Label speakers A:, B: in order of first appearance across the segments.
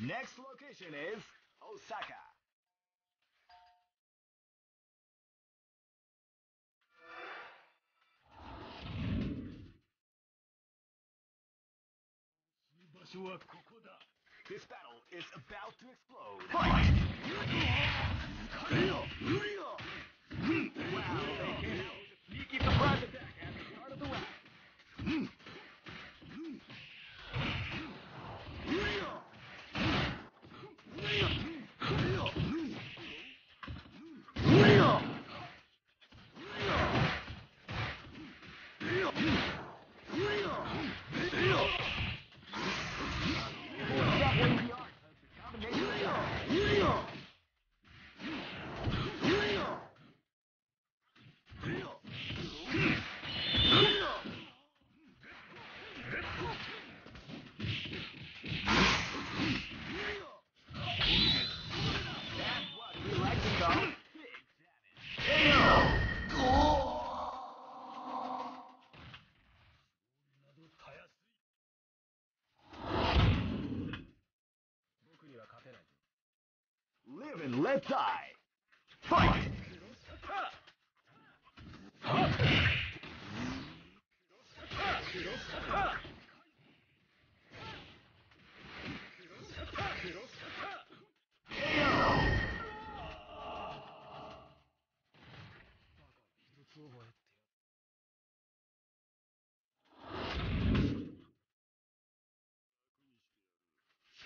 A: Next location is Osaka. This battle is about to explode. Fight! Wow, する、うん and let die. Fight!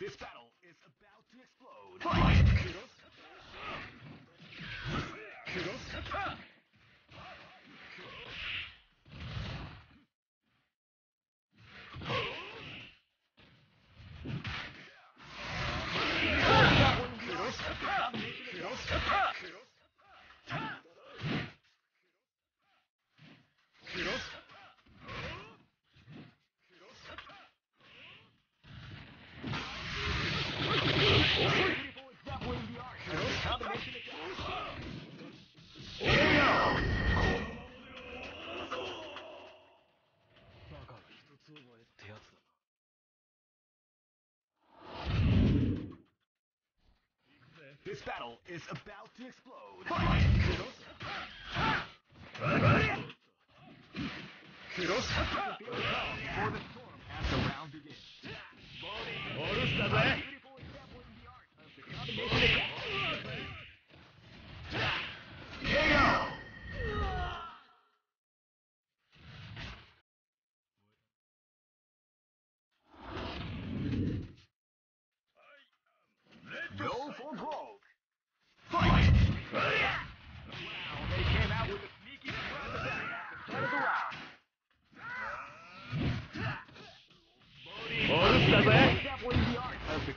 A: This battle is about to explode. Fight! This battle is about to explode. Attack. Go for.